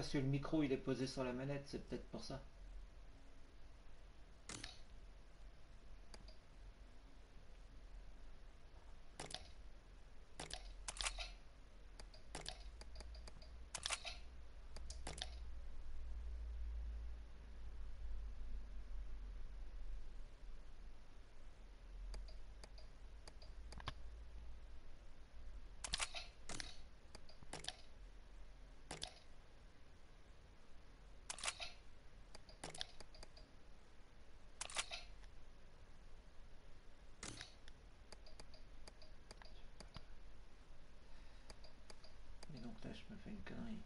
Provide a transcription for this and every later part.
Parce que le micro il est posé sur la manette, c'est peut-être pour ça. Et donc là je me fais une connerie.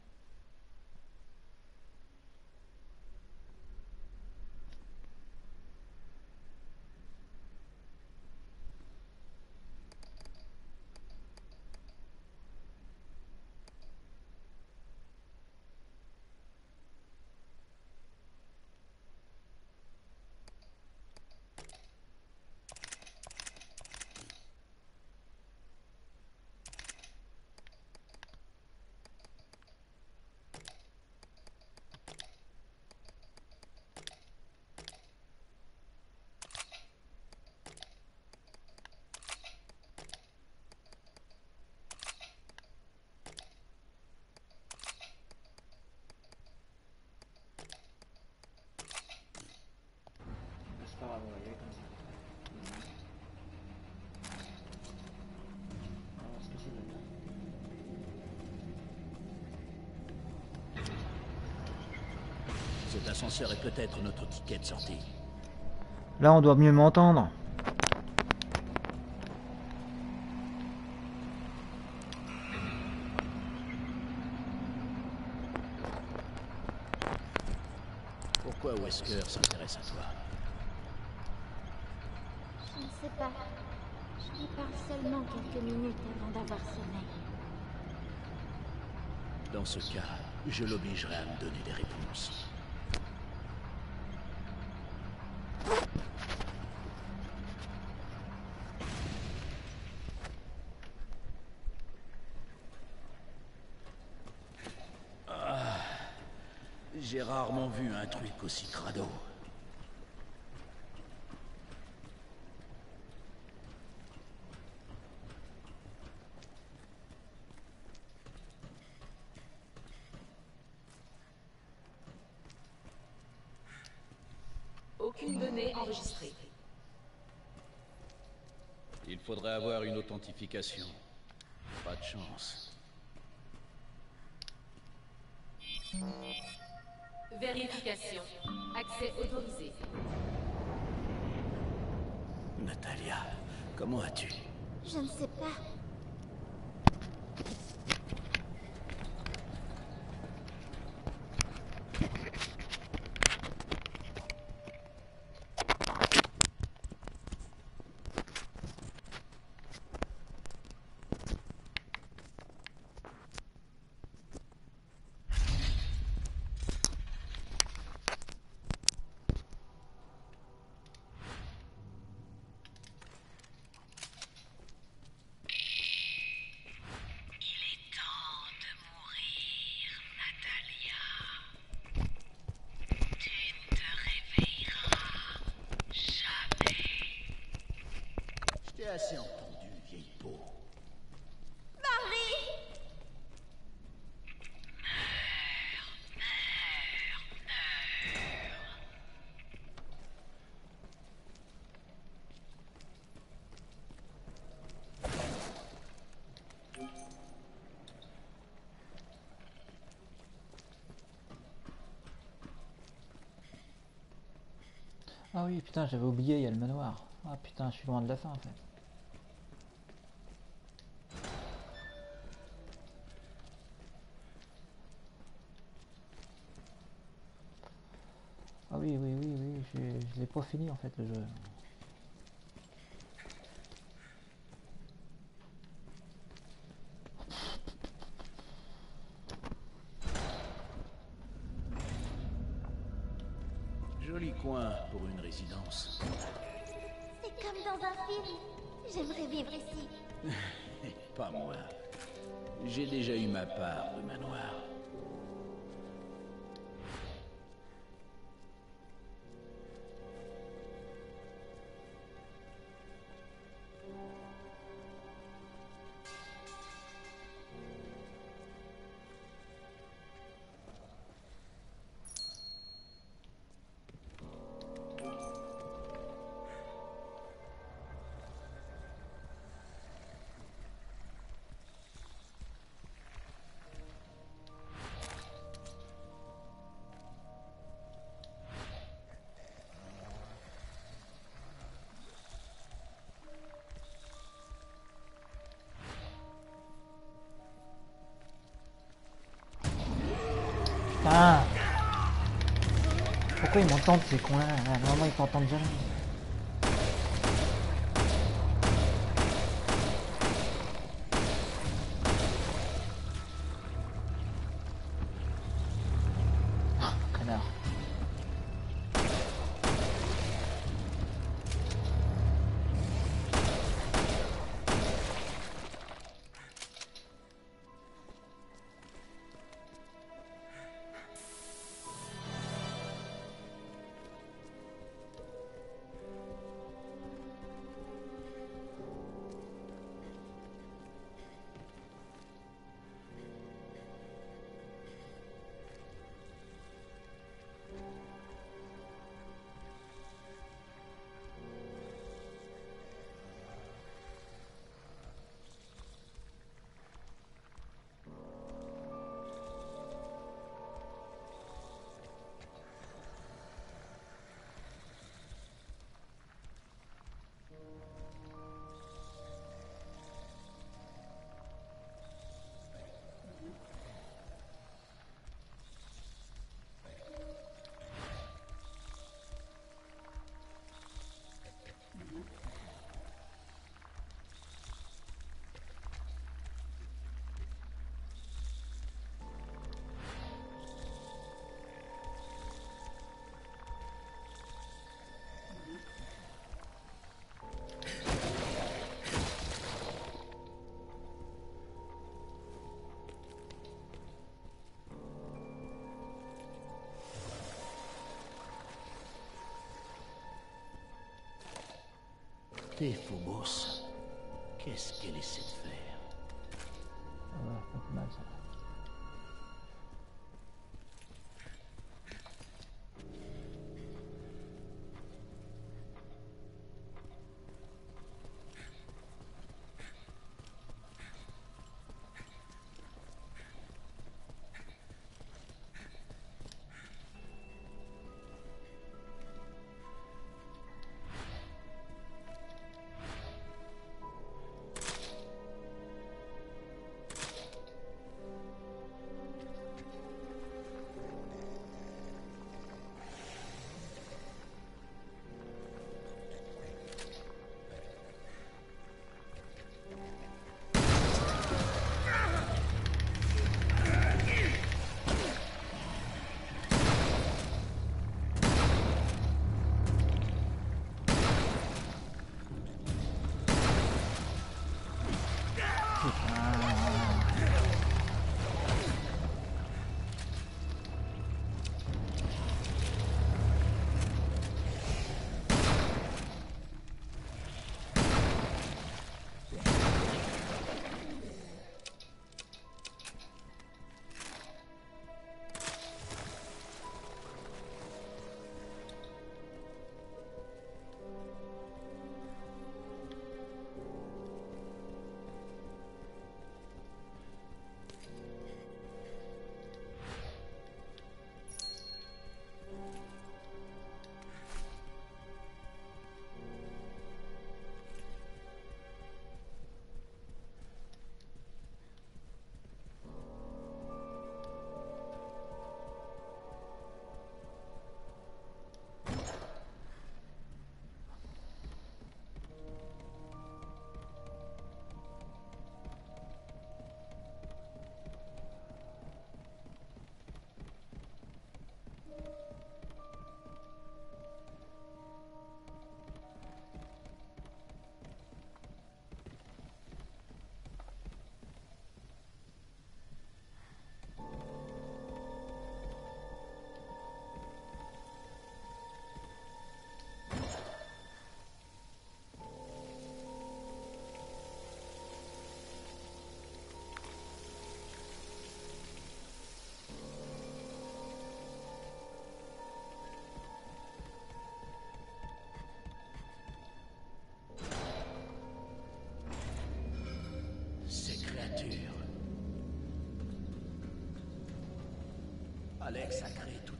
Bah, C'est pas grave, on va y aller comme ça. On va voir ce que ça donne. Cet ascenseur est peut-être notre ticket de sortie. Là, on doit mieux m'entendre. Pourquoi Wesker s'intéresse à toi? Je ne sais pas. Je lui parle seulement quelques minutes avant d'avoir sommeil. Dans ce cas, je l'obligerai à me donner des réponses. Ah, J'ai rarement vu un truc aussi crado. Aucune donnée enregistrée. Il faudrait avoir une authentification. Pas de chance. Vérification. Accès autorisé. Natalia, comment as-tu? Je ne sais pas. Assez entendu, vieille peau. Ah oui, putain, j'avais oublié, il y a le manoir. Ah putain, je suis loin de la fin en fait. Oui, oui, oui, oui, je, je l'ai pas fini en fait le jeu. Joli coin pour une résidence. C'est comme dans un film. J'aimerais vivre ici. Pas moi. J'ai déjà eu ma part de manoir. Pourquoi ils m'entendent ces cons-là Normalement ils t'entendent jamais. Phobos. Qu'est-ce qu'elle essaie de faire? Ah pas mal ça.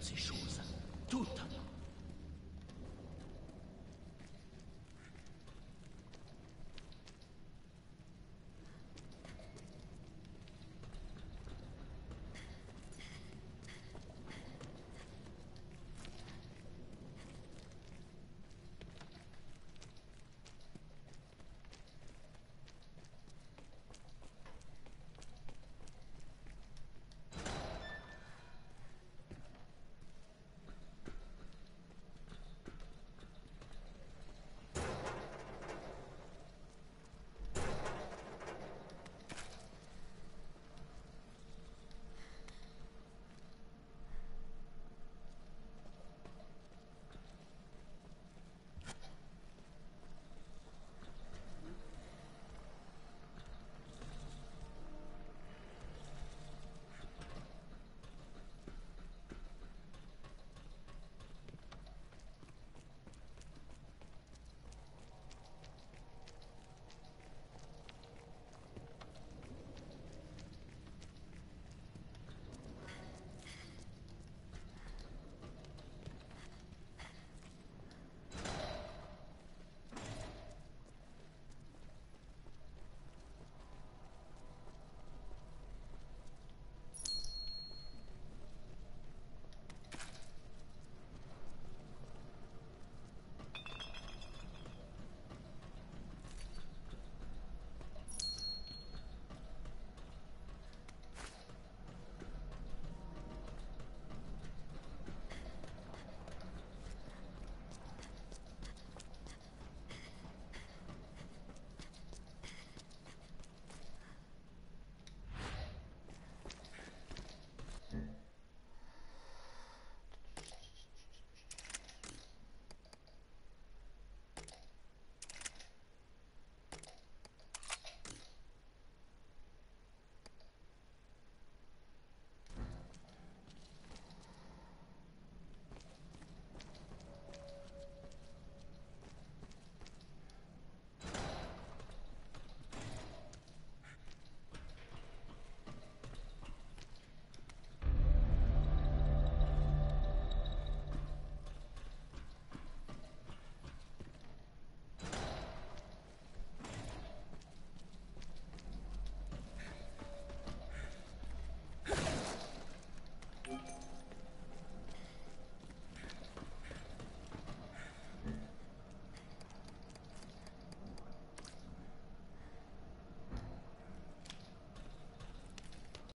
Ces choses. Toutes.